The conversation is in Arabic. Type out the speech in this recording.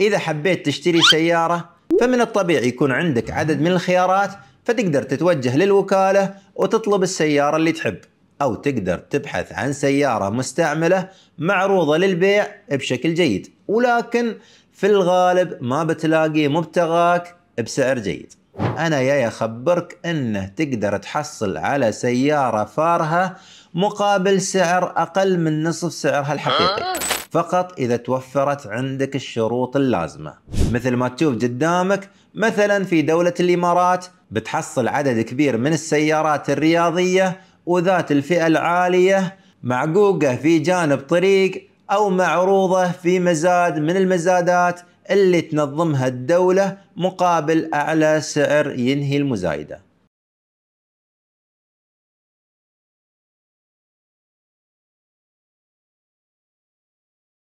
إذا حبيت تشتري سيارة فمن الطبيعي يكون عندك عدد من الخيارات فتقدر تتوجه للوكالة وتطلب السيارة اللي تحب أو تقدر تبحث عن سيارة مستعملة معروضة للبيع بشكل جيد. ولكن في الغالب ما بتلاقي مبتغاك بسعر جيد. أنا جاي أخبرك أنه تقدر تحصل على سيارة فارهة مقابل سعر أقل من نصف سعرها الحقيقي. فقط إذا توفرت عندك الشروط اللازمة. مثل ما تشوف قدامك مثلا في دولة الإمارات بتحصل عدد كبير من السيارات الرياضية وذات الفئة العالية معقوقة في جانب طريق أو معروضة في مزاد من المزادات اللي تنظمها الدولة مقابل أعلى سعر ينهي المزايدة.